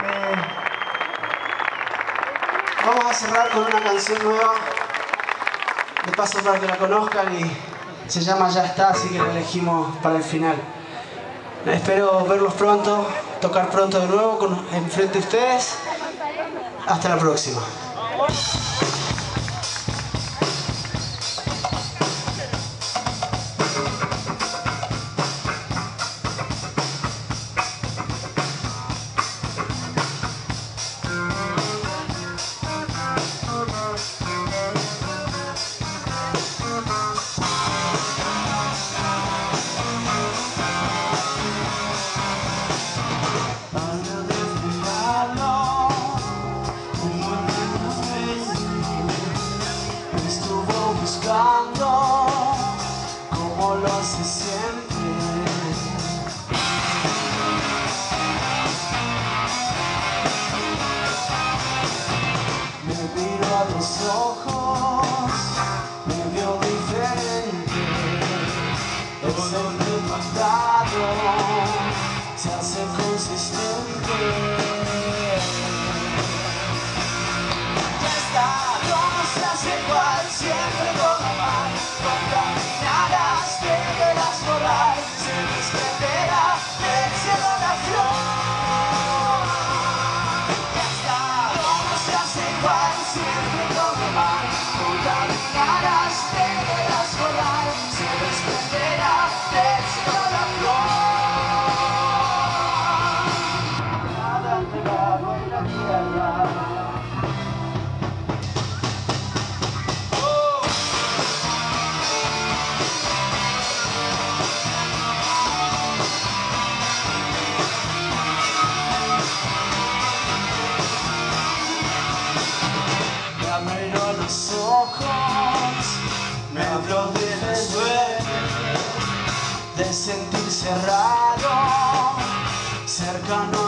Eh, vamos a cerrar con una canción nueva, de paso para que la conozcan y se llama Ya está, así que la elegimos para el final. Espero verlos pronto, tocar pronto de nuevo con, enfrente de ustedes. Hasta la próxima. Lo hace siempre. Me miró a los ojos, me vio diferente. El sentimiento se hace Me abrió los ojos, me habló del sueño, de sentirse raro, cercano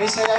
Mesela